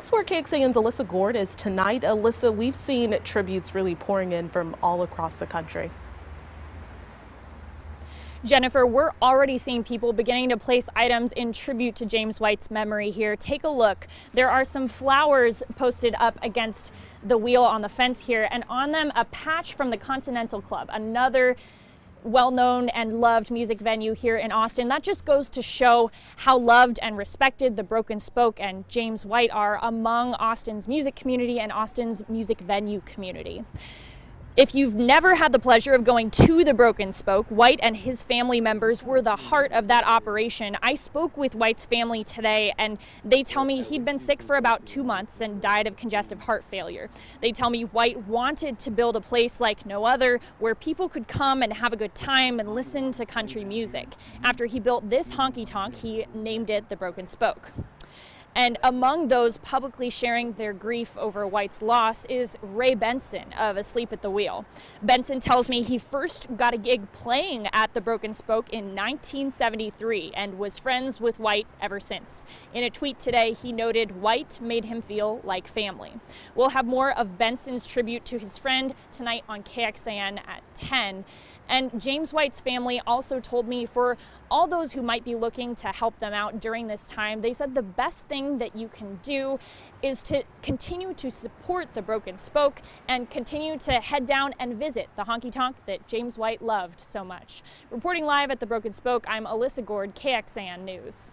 that's where KXAN's Alyssa Goard is tonight. Alyssa, we've seen tributes really pouring in from all across the country. Jennifer, we're already seeing people beginning to place items in tribute to James White's memory here. Take a look. There are some flowers posted up against the wheel on the fence here, and on them a patch from the Continental Club, another well-known and loved music venue here in Austin. That just goes to show how loved and respected the Broken Spoke and James White are among Austin's music community and Austin's music venue community. If you've never had the pleasure of going to the Broken Spoke, White and his family members were the heart of that operation. I spoke with White's family today and they tell me he'd been sick for about two months and died of congestive heart failure. They tell me White wanted to build a place like no other where people could come and have a good time and listen to country music. After he built this honky tonk, he named it the Broken Spoke. And among those publicly sharing their grief over White's loss is Ray Benson of Asleep at the Wheel. Benson tells me he first got a gig playing at the Broken Spoke in 1973 and was friends with White ever since. In a tweet today, he noted White made him feel like family. We'll have more of Benson's tribute to his friend tonight on KXAN at 10. And James White's family also told me for all those who might be looking to help them out during this time, they said the best thing thing that you can do is to continue to support the Broken Spoke and continue to head down and visit the honky tonk that James White loved so much. Reporting live at the Broken Spoke, I'm Alyssa Goard, KXAN News.